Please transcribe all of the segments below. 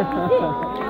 Obrigada.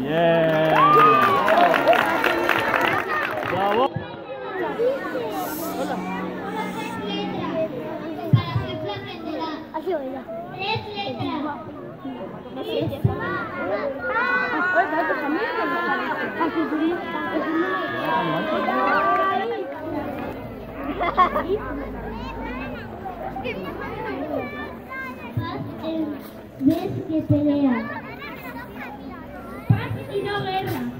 Yeah. Así baila. Tres letras. Ves que pelea. Paz y no guerra.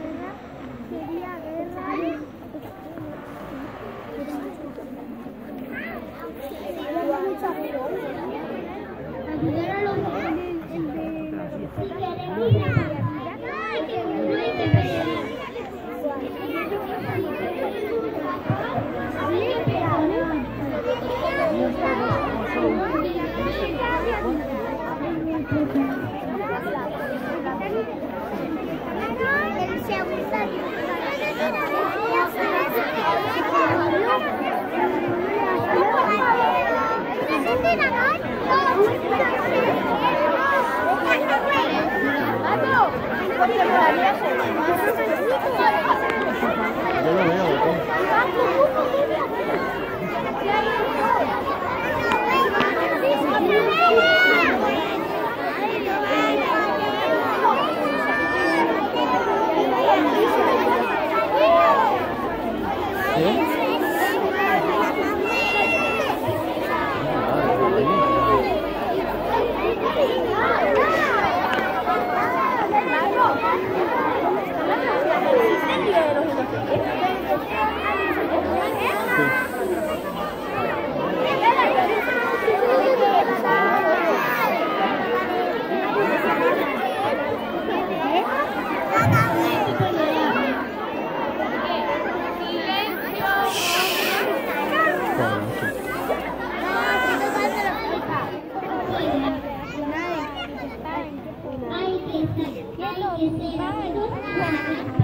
Thank you.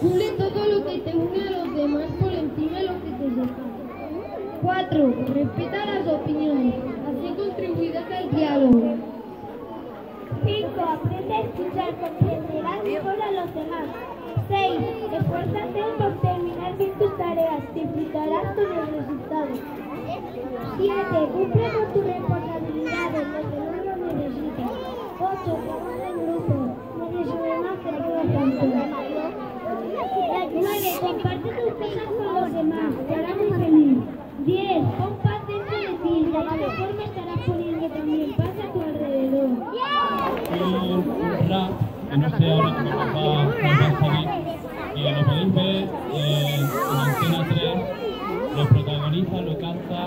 Descubre todo lo que te une a los demás por encima de lo que te separa. Cuatro, respeta las opiniones, así contribuirás al diálogo. Cinco, aprende a escuchar, comprenderás mejor a los demás. Seis, esfuérzate por terminar bien tus tareas, disfrutarás con el resultado. 7. Cumple con tus responsabilidades, lo que no lo necesitas. 8. Trabaja en grupo. Nadie sabe más que que 9. Comparte tus cosas con los demás. Te hará muy feliz. 10. Pon paz dentro de. De esta forma estarás poniendo también paz a tu alrededor. un que cómo va, cómo va a salir, que lo podéis ver en, en Antena 3, lo protagoniza, lo canta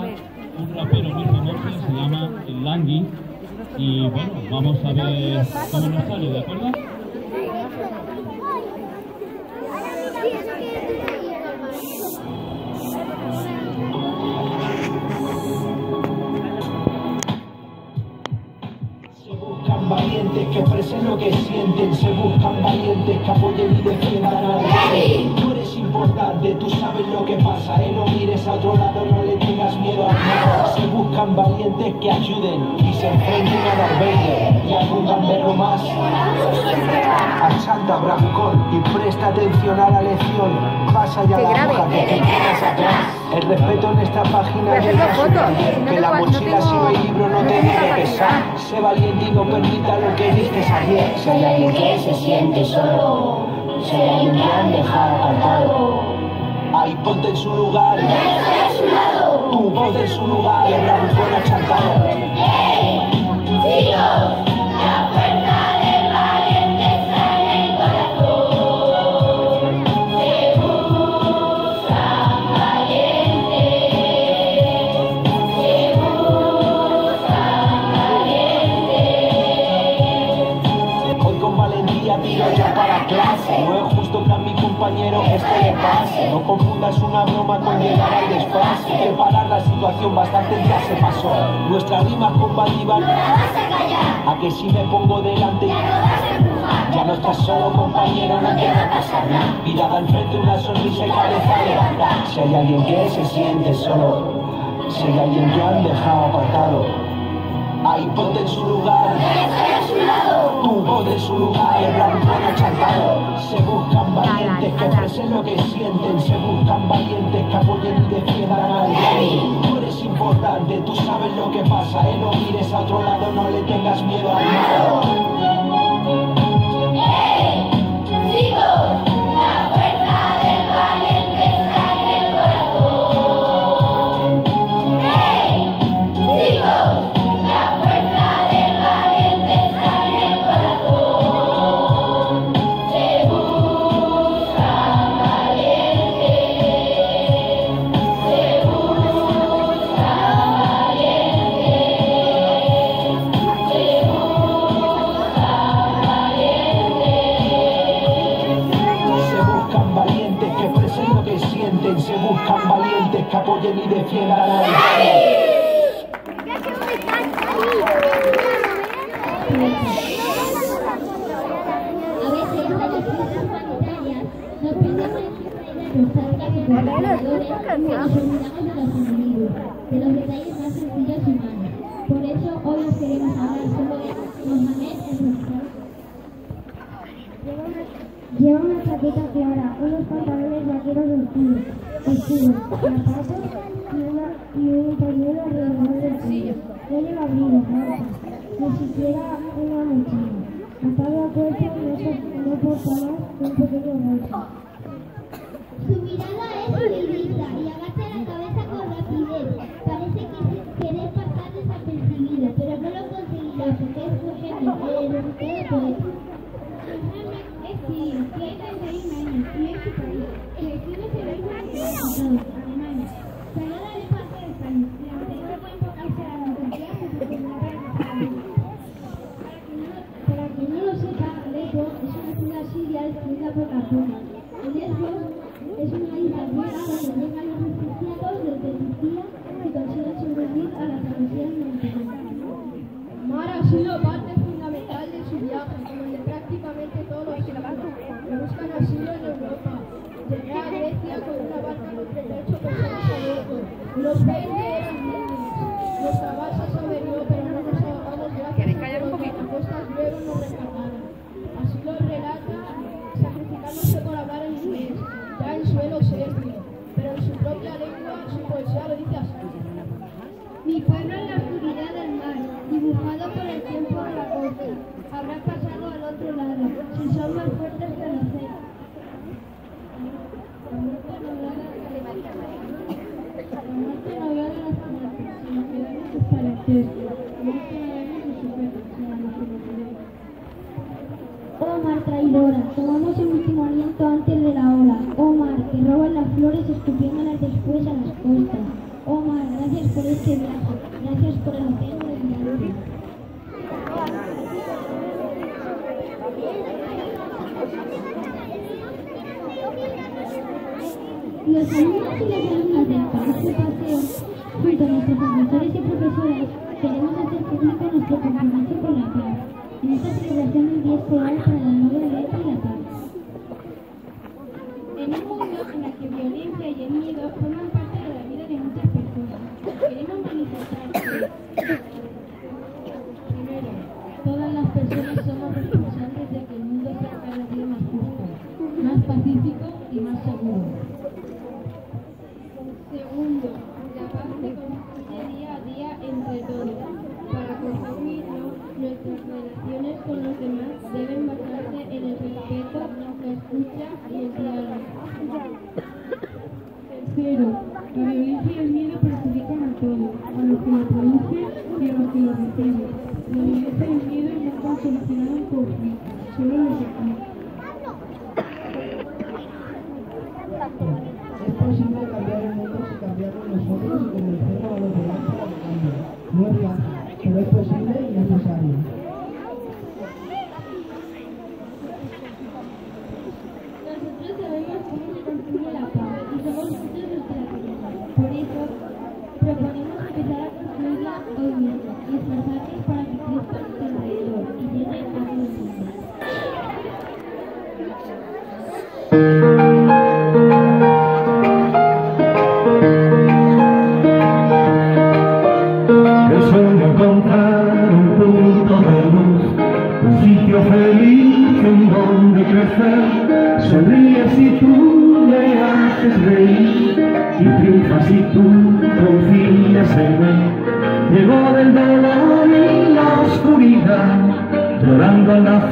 un rapero muy famoso, se llama El Langui, y bueno, vamos a ver cómo nos sale, ¿de acuerdo? Valientes que expresen lo que sienten, se buscan valientes que apoyen y defiendan rey. Tú eres importante, tú sabes lo que pasa, eh, no mires a otro lado, no le buscan valientes que ayuden y se enfrenten a Darth Vader y algún gamberro más. Achanta bravucón y presta atención a la lección. Pasa ya la hoja que te quedas atrás. El respeto en esta página Voy a hacer llega a dos su fotos. fin. No Que la mochila si no hay tengo- libro no te esa pesar. Sé valiente y no permita lo que dices ayer. Si hay alguien que se siente solo, hay alguien que han dejado apartado. Ahí ponte en su lugar. Tu voz en su lugar. Y habrá un buen achantado. Hoy No confundas una broma con llegar al desfase. Que parar la situación bastante ya se pasó. Nuestra rima combativa. A que si me pongo delante. Ya no estás solo, compañero, no te va a pasar nada. Mirada al frente, una sonrisa y cabeza levantada. Si hay alguien que se siente solo, si hay alguien que han dejado apartado, ahí ponte en su lugar. Y el blanco achantado. Se buscan valientes que expresen lo que sienten. Se buscan valientes que apoyen y defiendan al rey. Tú eres importante, tú sabes lo que pasa. Eh, no mires a otro lado, no le tengas miedo al malo. Lleva una chaqueta clara, unos pantalones vaqueros oscuros, oscuros, zapatos y, una, y un. No lleva Marta, ni siquiera una a no, no porta más que un pequeño bolso. Su mirada es y la cabeza con rapidez. Parece que pasar desapercibido, pero no lo conseguirá porque es Mohamed, el educado poeta. Es sirio, tiene 31 años y es su universitarios, see. Traidora, tomamos el último aliento antes de la ola. Oh mar, que roban las flores escupiéndolas después a las costas. Oh mar, gracias por este viaje, gracias por el océano de mi Los alumnos y las alumnas del Colegio Paseo, junto a nuestros profesores y profesoras, queremos hacer público nuestro compromiso con la paz, en esta celebración del Día Escolar para la Nueva Letra y la Paz. En un mundo en el que violencia y el miedo forman parte de la vida de muchas personas, queremos manifestar que, primero, todas las personas somos responsables de que el mundo sea cada día más justo, más pacífico y más seguro. Segundo, la paz se construye día a día entre todos. Para conseguirlo, nuestras relaciones con los demás la violencia y el miedo perjudican a todos, a los que lo producen y a los que lo reciben. La violencia y el miedo no pueden solucionar un conflicto, solo los hoy mismo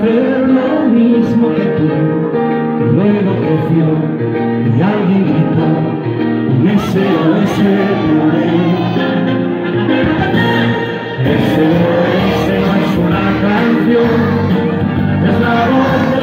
hacer lo mismo que tú. Y luego creció y alguien gritó un SOS por él. SOS no es una canción, es la voz de